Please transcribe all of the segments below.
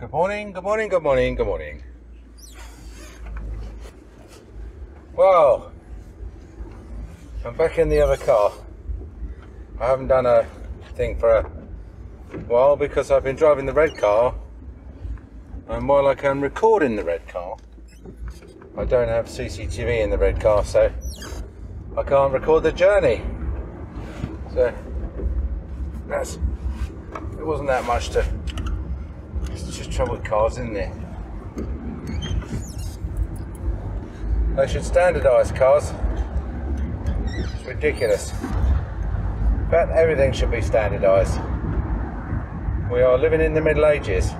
Good morning, good morning, good morning, good morning. Well, I'm back in the other car. I haven't done a thing for a while because I've been driving the red car. And while I can record in the red car, I don't have CCTV in the red car, so I can't record the journey. So that's it wasn't that much to it's just trouble with cars, isn't it? They should standardise cars. It's ridiculous. But everything should be standardised. We are living in the Middle Ages.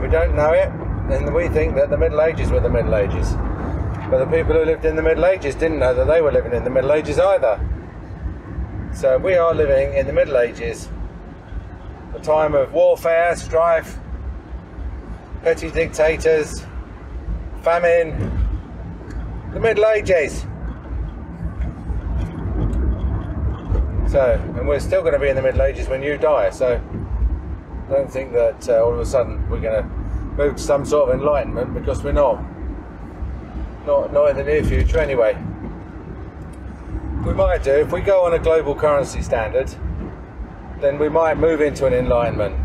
We don't know it, and we think that the Middle Ages were the Middle Ages. But the people who lived in the Middle Ages didn't know that they were living in the Middle Ages either. So we are living in the Middle Ages, a time of warfare, strife, petty dictators, famine, the Middle Ages. So, and we're still going to be in the Middle Ages when you die. So, don't think that uh, all of a sudden we're going to move to some sort of enlightenment because we're not. Not, not in the near future, anyway. We might do if we go on a global currency standard. Then we might move into an enlightenment.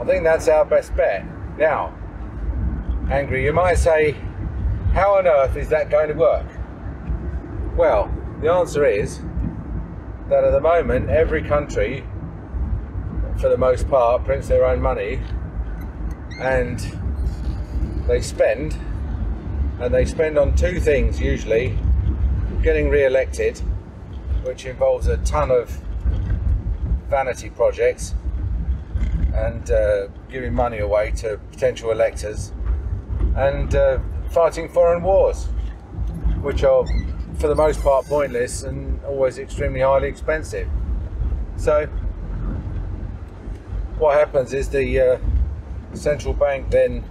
I think that's our best bet. Now, angry, you might say, how on earth is that going to work? Well, the answer is that at the moment, every country, for the most part, prints their own money and they spend, and they spend on two things usually getting re elected, which involves a ton of vanity projects and uh, giving money away to potential electors and uh, fighting foreign wars, which are for the most part pointless and always extremely highly expensive. So, what happens is the uh, central bank then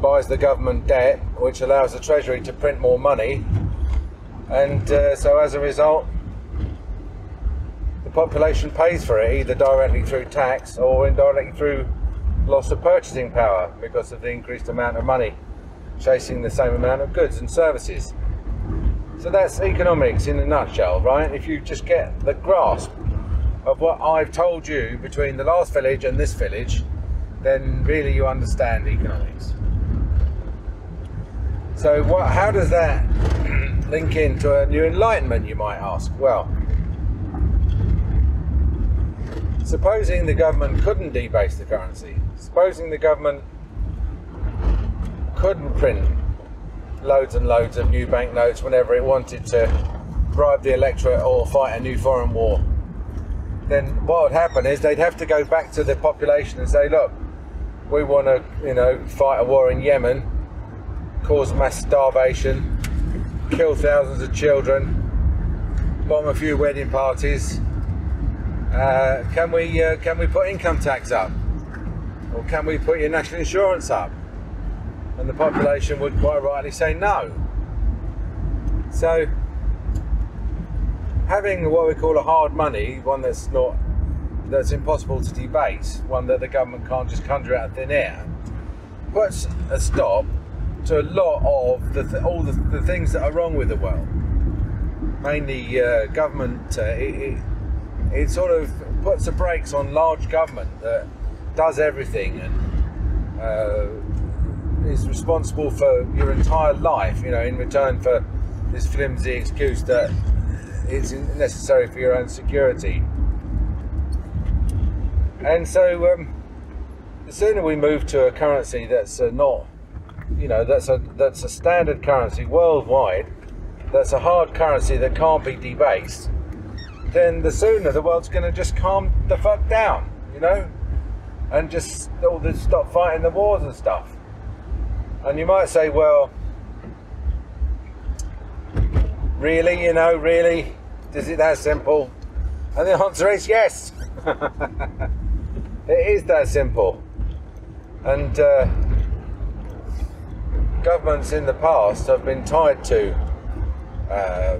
buys the government debt, which allows the treasury to print more money, and uh, so as a result, population pays for it either directly through tax or indirectly through loss of purchasing power because of the increased amount of money chasing the same amount of goods and services. So that's economics in a nutshell, right? If you just get the grasp of what I've told you between the last village and this village, then really you understand economics. So what, how does that link into a new enlightenment, you might ask? Well, supposing the government couldn't debase the currency, supposing the government couldn't print loads and loads of new banknotes whenever it wanted to bribe the electorate or fight a new foreign war, then what would happen is they'd have to go back to the population and say, look, we want to, you know, fight a war in Yemen, cause mass starvation, kill thousands of children, bomb a few wedding parties, uh, can we uh, can we put income tax up, or can we put your national insurance up? And the population would quite rightly say no. So having what we call a hard money, one that's not that's impossible to debate, one that the government can't just conjure out of thin air, puts a stop to a lot of the th- all the, the, things that are wrong with the world. Mainly uh, government. Uh, it, it, it sort of puts the brakes on large government that does everything and uh, is responsible for your entire life, you know, in return for this flimsy excuse that it's necessary for your own security. And so, um, the sooner we move to a currency that's uh, not, you know, that's a that's a standard currency worldwide, that's a hard currency that can't be debased, then the sooner the world's going to just calm the fuck down, you know, and just all this stop fighting the wars and stuff. And you might say, well, really, you know, really, is it that simple? And the answer is yes. it is that simple. And uh, governments in the past have been tied to. Uh,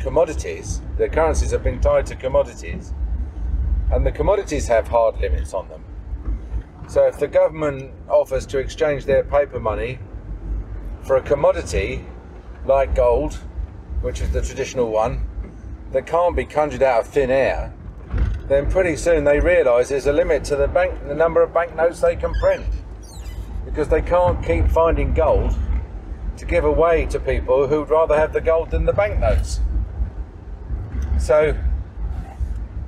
commodities. The currencies have been tied to commodities, and the commodities have hard limits on them. So if the government offers to exchange their paper money for a commodity like gold, which is the traditional one, that can't be conjured out of thin air, then pretty soon they realise there's a limit to the bank, the number of banknotes they can print, because they can't keep finding gold to give away to people who'd rather have the gold than the banknotes. So,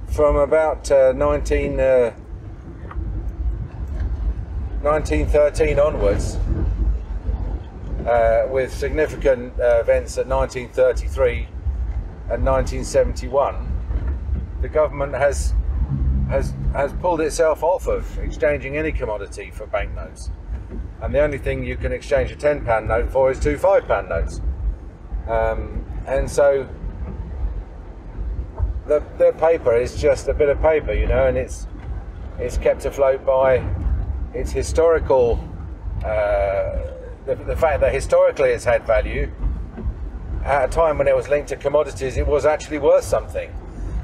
from about uh, 19, uh, 1913 onwards, uh, with significant uh, events at 1933 and 1971, the government has has has pulled itself off of exchanging any commodity for banknotes, and the only thing you can exchange a ten pound note for is two five pound notes, um, and so the the paper is just a bit of paper, you know, and it's it's kept afloat by its historical. Uh, the, the fact that historically it's had value at a time when it was linked to commodities, it was actually worth something.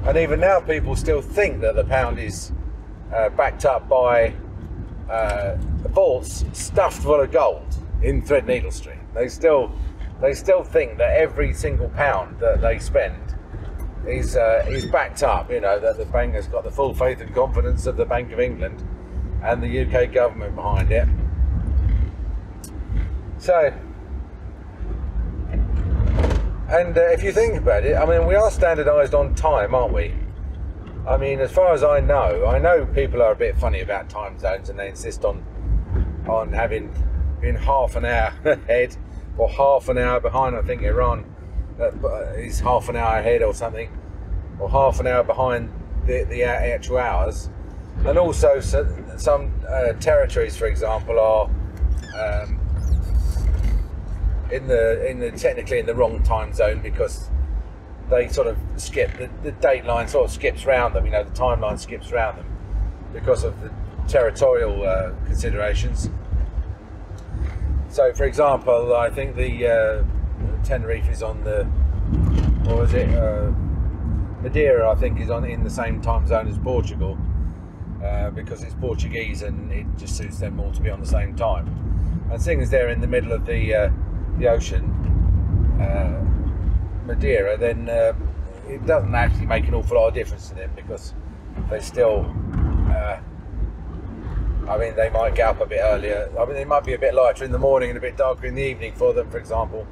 And even now, people still think that the pound is uh, backed up by uh, vaults stuffed full of gold in Threadneedle Street. They still, they still think that every single pound that they spend is uh, is backed up. You know that the bank has got the full faith and confidence of the Bank of England and the UK government behind it. So and uh, if you think about it, I mean, we are standardised on time, aren't we? I mean, as far as I know, I know people are a bit funny about time zones and they insist on on having been half an hour ahead or half an hour behind. I think Iran uh, is half an hour ahead or something, or half an hour behind the, the actual hours. And also, some uh, territories, for example, are um, in the in the technically in the wrong time zone because they sort of skip the, the date line sort of skips around them. You know, the timeline skips around them because of the territorial uh, considerations. So, for example, I think the uh, Tenerife is on the, or is it uh, Madeira? I think is on in the same time zone as Portugal uh, because it's Portuguese and it just suits them all to be on the same time. And seeing as they're in the middle of the uh, the ocean, uh, Madeira, then uh, it doesn't actually make an awful lot of difference to them because they still. Uh, I mean, they might get up a bit earlier. I mean, they might be a bit lighter in the morning and a bit darker in the evening for them, for example,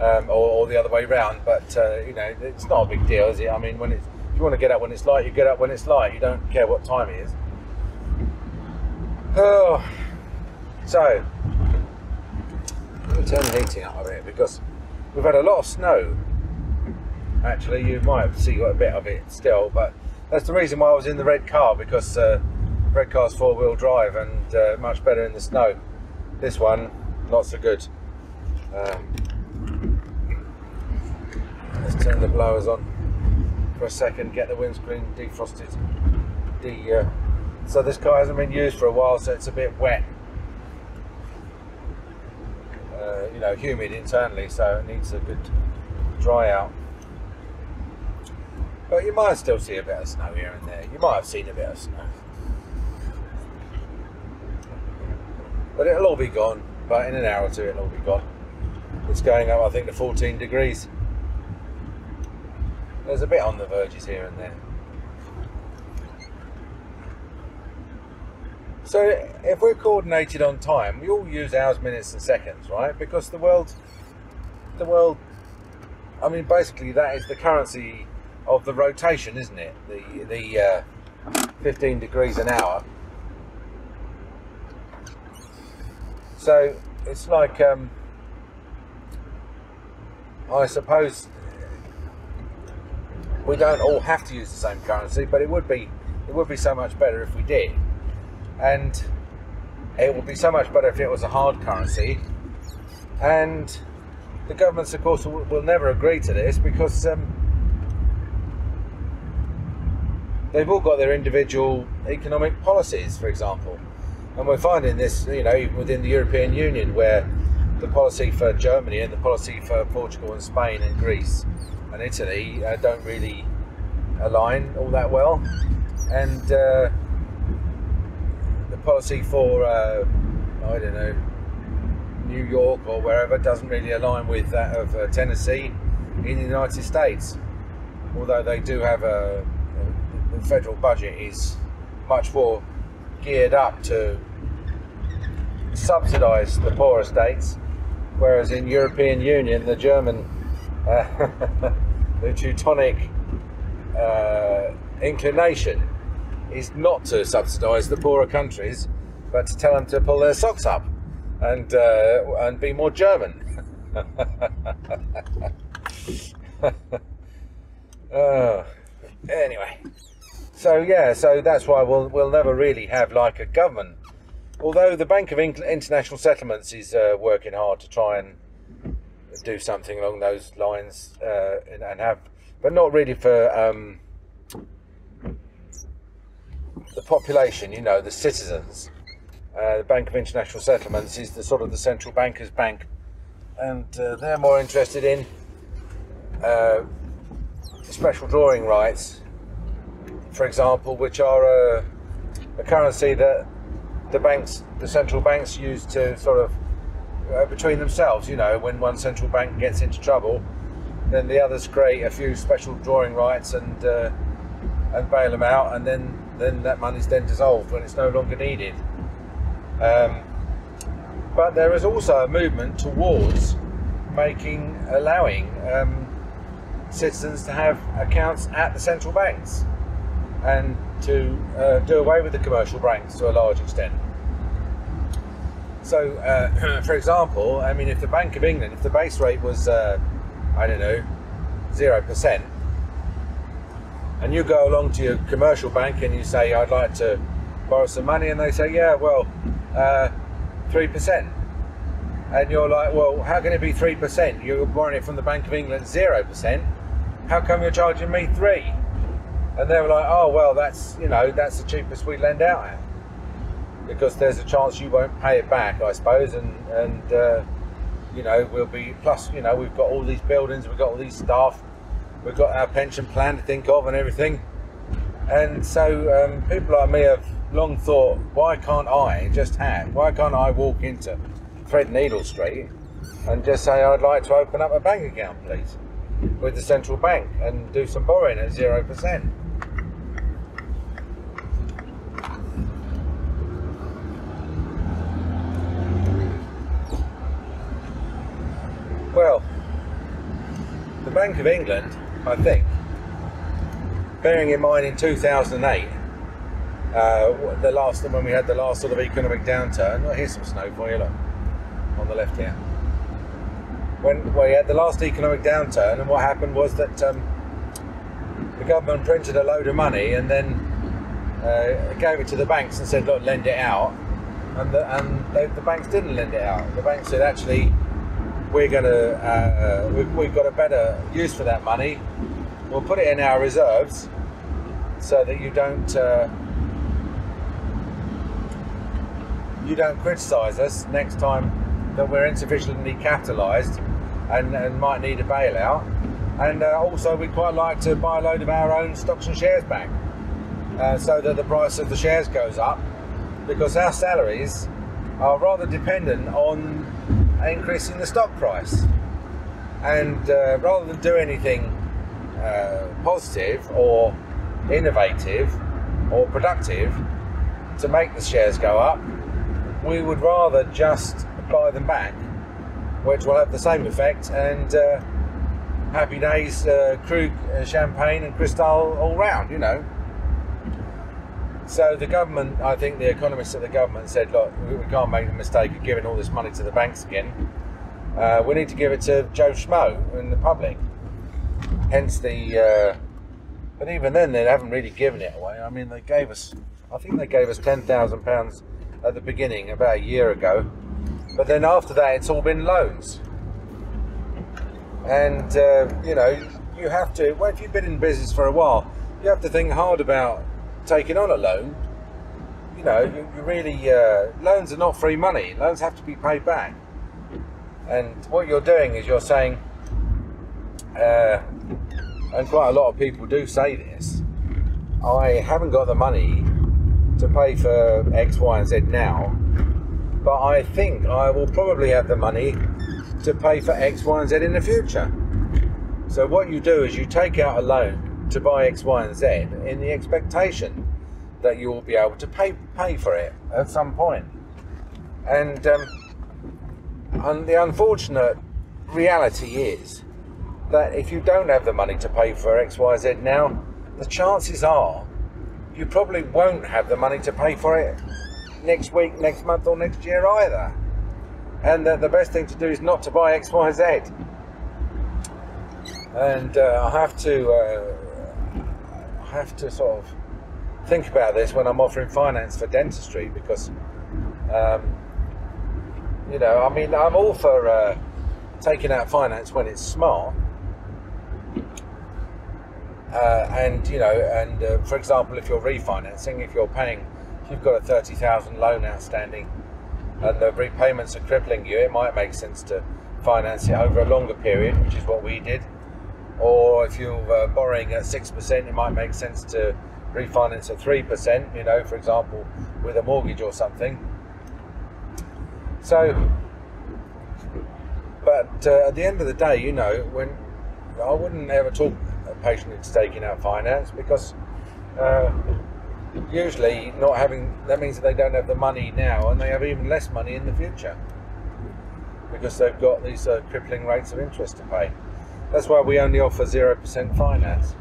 um, or, or, the other way round. But uh, you know, it's not a big deal, is it? I mean, when it's if you want to get up when it's light, you get up when it's light. You don't care what time it is. Oh, so turn the heating up a bit because we've had a lot of snow. Actually, you might see a bit of it still, but that's the reason why I was in the red car because uh, red car's four-wheel drive and uh, much better in the snow. This one, not so good. Um, turn the blowers on for a second, get the windscreen defrosted. Uh, so this car hasn't been used for a while, so it's a bit wet uh, you know, humid internally, so it needs a good dry out. But you might still see a bit of snow here and there. You might have seen a bit of snow. But it'll all be gone. But in an hour or two, it'll all be gone. It's going up, I think, to 14 degrees. There's a bit on the verges here and there. So if we're coordinated on time, we all use hours, minutes, and seconds, right? Because the world, the world, I mean, basically that is the currency of the rotation, isn't it? The the uh, 15 degrees an hour. So it's like, um, I suppose, we don't all have to use the same currency, but it would be it would be so much better if we did and it would be so much better if it was a hard currency. And the governments, of course, will, will never agree to this because um, they've all got their individual economic policies, for example. And we're finding this, you know, even within the European Union, where the policy for Germany and the policy for Portugal and Spain and Greece and Italy uh, don't really align all that well. And uh, the policy for uh, I don't know New York or wherever doesn't really align with that of uh, Tennessee in the United States. Although they do have a, a the federal budget is much more geared up to subsidise the poorer states, whereas in European Union the German uh, the Teutonic uh, inclination is not to subsidise the poorer countries, but to tell them to pull their socks up and uh, and be more German. uh, anyway, so yeah, so that's why we'll we'll never really have like a government. Although the Bank of International Settlements is uh, working hard to try and do something along those lines uh, and, and, have, but not really for um, the population. You know, the citizens. Uh, the Bank of International Settlements is the sort of the central bankers' bank, and uh, they're more interested in uh, special drawing rights, for example, which are a, a, currency that the banks, the central banks, use to sort of uh, between themselves. You know, when one central bank gets into trouble, then the others create a few special drawing rights and uh, and bail them out, and then then that money is then dissolved when it's no longer needed. Um, but there is also a movement towards making, allowing um, citizens to have accounts at the central banks and to uh, do away with the commercial banks to a large extent. So, uh, for example, I mean, if the Bank of England, if the base rate was, uh, I don't know, 0%, and you go along to your commercial bank and you say, I'd like to borrow some money, and they say, yeah, well, uh, three percent, and you're like, well, how can it be three percent? You're borrowing it from the Bank of England zero percent. How come you're charging me three? And they were like, oh well, that's you know that's the cheapest we lend out at because there's a chance you won't pay it back, I suppose, and and uh, you know we'll be plus you know we've got all these buildings, we've got all these staff, we've got our pension plan to think of and everything, and so um, people like me have long thought, why can't I just have, why can't I walk into Threadneedle Street and just say, I'd like to open up a bank account, please, with the central bank and do some borrowing at 0%? Well, the Bank of England, I think, bearing in mind in 2008, uh, the last when we had the last sort of economic downturn. Oh, here's some snow for you, look, on the left here. When we had the last economic downturn, and what happened was that um, the government printed a load of money and then uh, gave it to the banks and said, "Look, lend it out," and the, and they, the banks didn't lend it out. The banks said, "Actually, we're going to uh, we've, we've got a better use for that money. We'll put it in our reserves." so that you don't uh, you don't criticise us next time that we're insufficiently capitalised and, and, might need a bailout. And uh, also, we quite like to buy a load of our own stocks and shares back uh, so that the price of the shares goes up because our salaries are rather dependent on increasing the stock price. And uh, rather than do anything uh, positive or innovative or productive to make the shares go up, we would rather just buy them back, which will have the same effect. And uh, happy days, uh, Krug, uh, champagne, and Cristal all round, you know. So the government, I think the economists at the government said, look, we can't make the mistake of giving all this money to the banks again. Uh, we need to give it to Joe Schmo and the public. Hence the. Uh, but even then, they haven't really given it away. I mean, they gave us. I think they gave us ten thousand pounds at the beginning, about a year ago. But then after that, it's all been loans. And, uh, you know, you have to, well, if you've been in business for a while, you have to think hard about taking on a loan. You know, you, you really, uh, loans are not free money, loans have to be paid back. And what you're doing is you're saying, uh, and quite a lot of people do say this, I haven't got the money to pay for X, Y, and Z now, but I think I will probably have the money to pay for X, Y, and Z in the future. So what you do is you take out a loan to buy X, Y, and Z in the expectation that you will be able to pay pay for it at some point. And, um, and the unfortunate reality is that if you don't have the money to pay for X, Y, Z now, the chances are you probably won't have the money to pay for it next week, next month, or next year either. And that the best thing to do is not to buy X, Y, Z. And uh, I have to, uh, have to sort of think about this when I'm offering finance for dentistry because, um, you know, I mean, I'm all for uh, taking out finance when it's smart. Uh, and you know, and uh, for example, if you're refinancing, if you're paying, if you've got a thirty thousand loan outstanding, and the repayments are crippling you, it might make sense to finance it over a longer period, which is what we did. Or if you're uh, borrowing at six percent, it might make sense to refinance at three percent. You know, for example, with a mortgage or something. So, but uh, at the end of the day, you know, when I wouldn't ever talk a patient into taking out finance because uh, usually not having that means that they don't have the money now and they have even less money in the future because they've got these uh, crippling rates of interest to pay. That's why we only offer zero percent finance.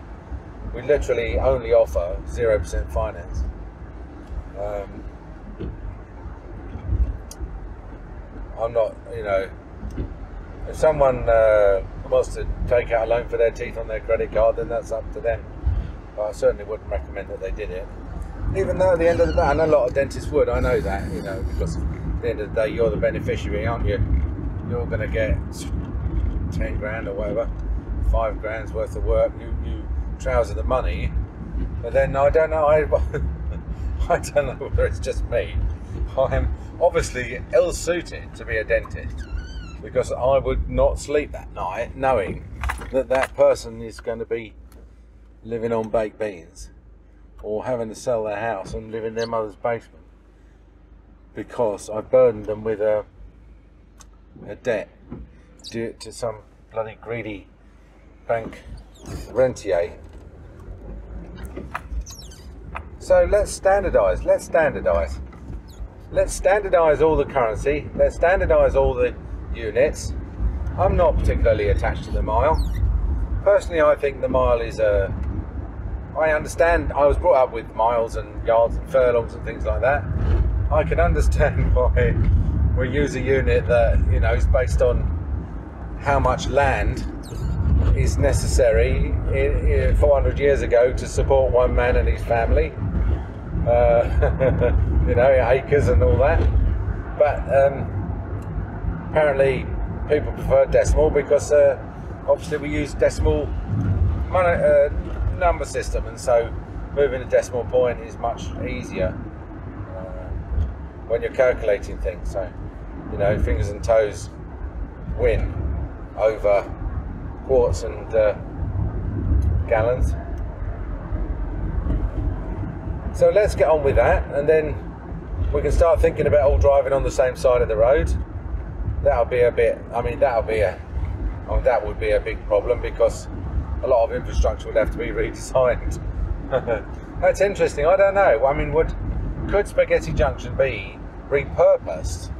We literally only offer zero percent finance. Um, I'm not, you know, if someone uh, wants to take out a loan for their teeth on their credit card, then that's up to them. But I certainly wouldn't recommend that they did it. Even though at the end of the day, know a lot of dentists would, I know that, you know, because at the end of the day, you're the beneficiary, aren't you? You're going to get 10 grand or whatever, five grand's worth of work, you, you trouser the money. But then I don't know, I, I don't know whether it's just me. I'm obviously ill suited to be a dentist because I would not sleep that night knowing that that person is going to be living on baked beans or having to sell their house and live in their mother's basement because I burdened them with a, a debt due to some bloody greedy bank rentier. So let's standardise, let's standardise. Let's standardise all the currency, let's standardise all the units. I'm not particularly attached to the mile. Personally, I think the mile is a. I understand. I was brought up with miles and yards and furlongs and things like that. I can understand why we use a unit that you know is based on how much land is necessary 400 years ago to support one man and his family. Uh, you know, acres and all that. But um, apparently people prefer decimal because uh, obviously we use decimal uh, number system and so moving a decimal point is much easier uh, when you're calculating things so you know fingers and toes win over quarts and uh, gallons so let's get on with that and then we can start thinking about all driving on the same side of the road that'll be a bit. I mean, that'll be a. Mean, that would be a big problem because a lot of infrastructure would have to be redesigned. That's interesting. I don't know. I mean, would could Spaghetti Junction be repurposed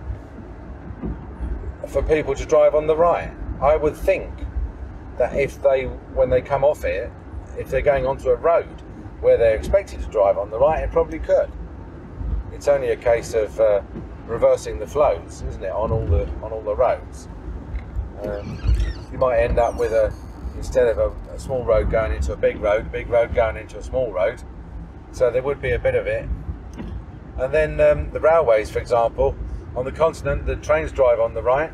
for people to drive on the right? I would think that if they, when they come off it, if they're going onto a road where they're expected to drive on the right, it probably could. It's only a case of uh, reversing the flows, isn't it, on all the on all the roads? Um, you might end up with a instead of a, a, small road going into a big road, a big road going into a small road. So there would be a bit of it. And then um, the railways, for example, on the continent, the trains drive on the right.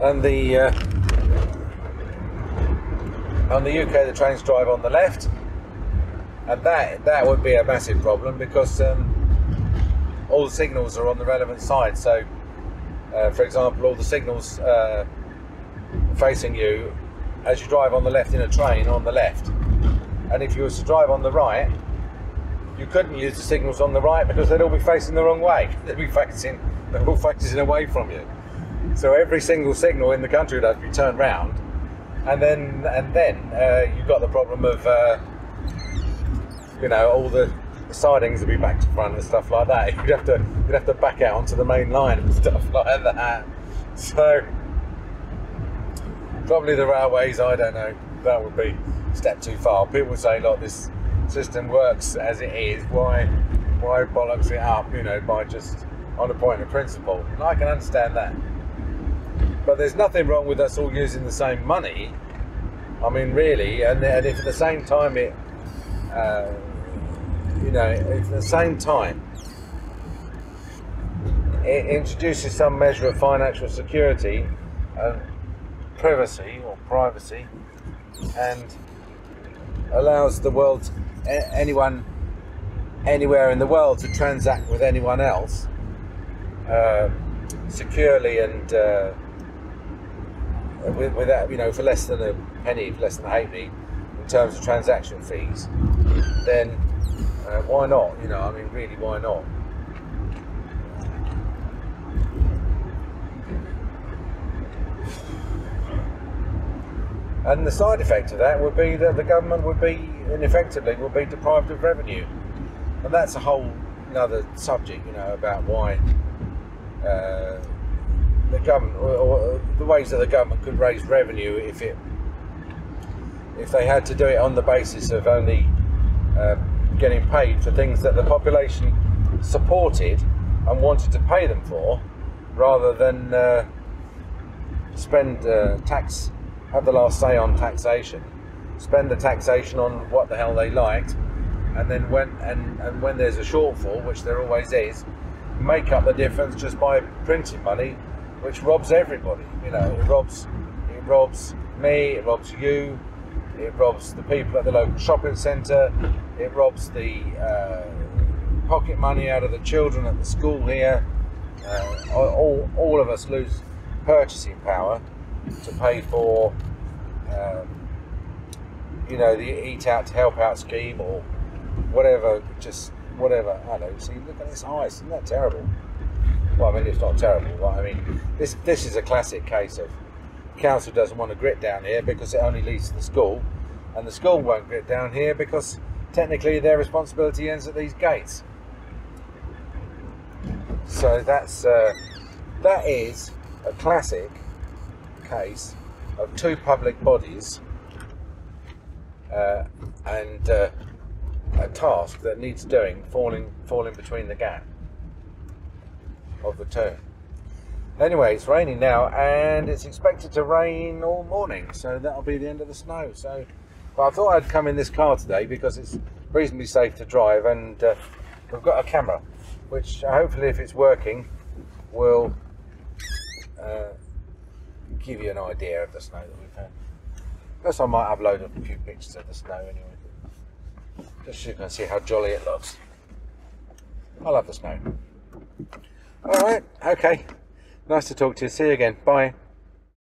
And the uh, on the UK, the trains drive on the left and that that would be a massive problem because um, all the signals are on the relevant side. So, uh, for example, all the signals uh, facing you as you drive on the left in a train on the left, and if you were to drive on the right, you couldn't use the signals on the right because they'd all be facing the wrong way. They'd be facing, they're all facing away from you. So every single signal in the country would have to be turned round, and then and then uh, you've got the problem of uh, you know all the sidings would be back to front and stuff like that. You'd have to you'd have to back out onto the main line and stuff like that. So probably the railways. I don't know. That would be step too far. People say, "Look, this system works as it is. Why why bollocks it up? You know, by just on a point of principle." And I can understand that. But there's nothing wrong with us all using the same money. I mean, really, and, and if at the same time it, uh, you know, if at the same time it introduces some measure of financial security and privacy or privacy, and allows the world, anyone, anywhere in the world, to transact with anyone else uh, securely and. Uh, with, without, you know, for less than a penny, for less than a halfpenny, in terms of transaction fees, then uh, why not? You know, I mean, really, why not? And the side effect of that would be that the government would be, ineffectively, would be deprived of revenue. And that's a whole another subject, you know, about why uh, the government or, the ways that the government could raise revenue if it if they had to do it on the basis of only uh, getting paid for things that the population supported and wanted to pay them for, rather than uh, spend uh, tax, have the last say on taxation, spend the taxation on what the hell they liked, and then when and, and when there's a shortfall, which there always is, make up the difference just by printing money which robs everybody. You know, it robs it robs me, it robs you, it robs the people at the local shopping centre, it robs the uh, pocket money out of the children at the school here. Uh, all, all of us lose purchasing power to pay for, um, you know, the Eat Out to Help Out scheme or whatever, just whatever. I know. See, look at this ice, isn't that terrible? Well, I mean, it's not terrible, I mean, this this is a classic case of council doesn't want to grit down here because it only leads to the school, and the school won't grit down here because technically their responsibility ends at these gates. So that's uh, that is a classic case of two public bodies uh, and uh, a task that needs doing falling falling between the gap of the turn. Anyway, it's raining now and it's expected to rain all morning, so that'll be the end of the snow. So, but I thought I'd come in this car today because it's reasonably safe to drive and uh, we've got a camera, which hopefully, if it's working, will uh, give you an idea of the snow that we've had. Plus, I might upload a few pictures of the snow anyway, just so you can see how jolly it looks. I love the snow. All right. Okay. Nice to talk to you. See you again. Bye.